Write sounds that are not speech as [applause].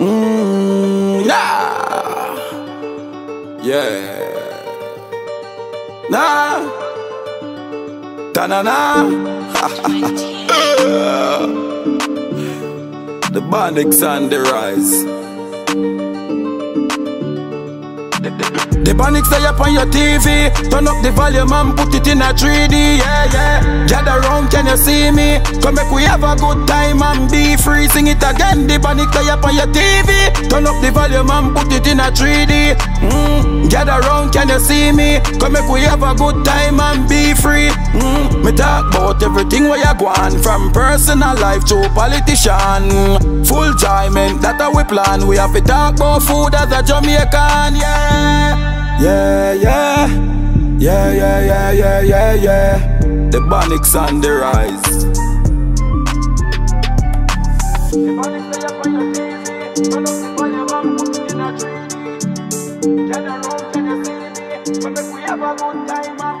Mm, nah. Yeah. Nah. Ta-na-na. [laughs] the Bonnicks on the rise. The Bonnicks stay up on your TV. Turn up the volume and put it in a 3D. Yeah, yeah. You see me? Come make we have a good time and be free. Sing it again. The Bonnicks stay up on your TV. Turn up the volume and put it in a 3D. Mm. Gather round, can you see me? Come make we have a good time and be free. Mm. Me talk about everything where you on from personal life to politician. Full time, and that we plan. We have to talk about food as a Jamaican. Yeah. Yeah, yeah. Yeah, yeah, yeah, yeah, yeah, yeah. The Bonnicks on the rise. The Bonnicks stay up on your TV. The volume and put it in a 3D. Get around, can we have a good time.